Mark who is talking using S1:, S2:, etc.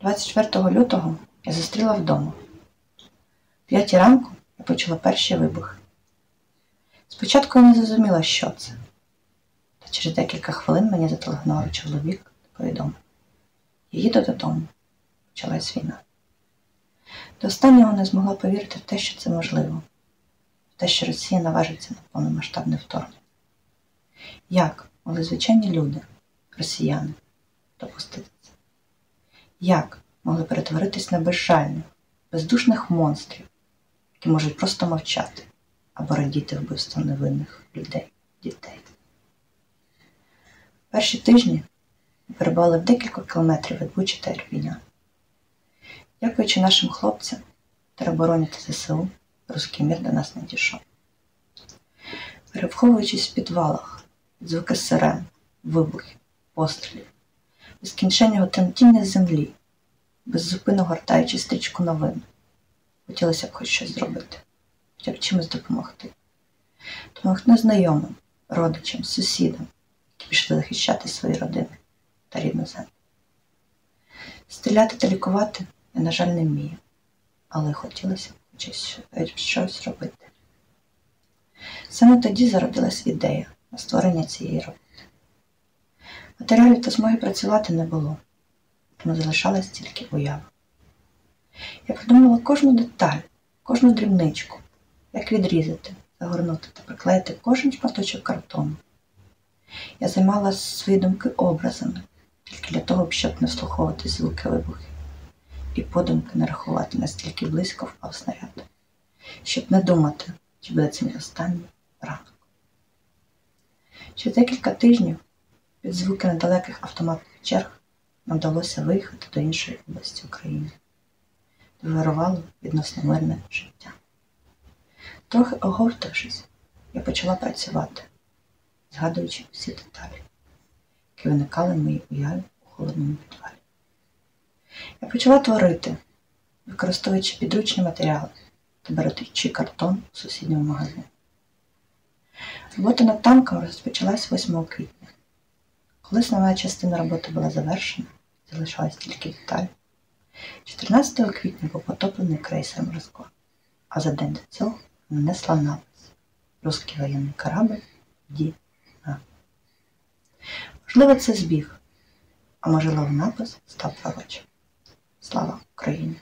S1: 24 лютого я зустріла вдома. В п'ятій ранку я почула перші вибухи. Спочатку я не зрозуміла, що це. Та через декілька хвилин мені зателефонував чоловік і повідомив. Їду додому. Почалась війна. До останнього не змогла повірити в те, що це можливо, в те, що Росія наважиться на повномасштабне вторгнення. Як могли звичайні люди, росіяни, допустити? Як могли перетворитись на безжальних, бездушних монстрів, які можуть просто мовчати або радіти вбивством невинних людей, дітей? Перші тижні ми перебували в декілька кілометрів від Бучі та Ірпіня. Дякуючи нашим хлопцям теробороні та ЗСУ, руський мір до нас не дійшов. Перевховуючись в підвалах, звуки сирен, вибухів, пострілів, безкінченного тремтіння землі, беззупинно гортаючи стрічку новин, хотілося б хоч щось зробити, хоча б чимось допомогти. Допомогти знайомим, родичам, сусідам, які пішли захищати свої родини та рідну землю. Стріляти та лікувати я, на жаль, не вмію, але хотілося б хоч щось робити. Саме тоді зародилась ідея на створення цієї роботи. Матеріалів та змоги працювати не було, тому залишалась тільки уява. Я продумала кожну деталь, кожну дрібничку, як відрізати, загорнути та приклеїти кожен шматочок картону. Я займала свої думки образами, тільки для того, щоб не вслуховувати звуки вибухів і подумки не рахувати, настільки близько впав снаряд, щоб не думати, чи буде це мій останній ранок. Через декілька тижнів під звуки недалеких автоматних черг нам вдалося виїхати до іншої області України, де вирувало відносно мирне життя. Трохи оговтавшись, я почала працювати, згадуючи всі деталі, які виникали в моїй уяві у холодному підвалі. Я почала творити, використовуючи підручні матеріали та беручи картон у сусідньому магазині. Робота над танком розпочалась 8 квітня. Коли основна частина роботи була завершена, залишалась тільки деталь. 14 квітня був потоплений крейсер Москва, а за день до цього нанесла напис Руський воєнний корабль Ді На. Можливо, це збіг, а можливо, напис став пророчим. Слава Україні!